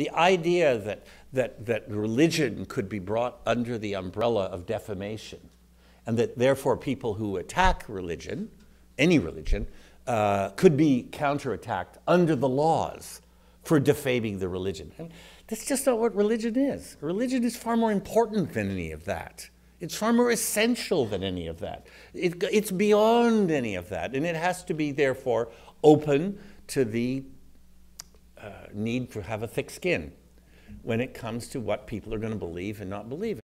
The idea that, that, that religion could be brought under the umbrella of defamation, and that therefore people who attack religion, any religion, uh, could be counterattacked under the laws for defaming the religion. And that's just not what religion is. Religion is far more important than any of that. It's far more essential than any of that. It, it's beyond any of that. And it has to be, therefore, open to the need to have a thick skin when it comes to what people are going to believe and not believe.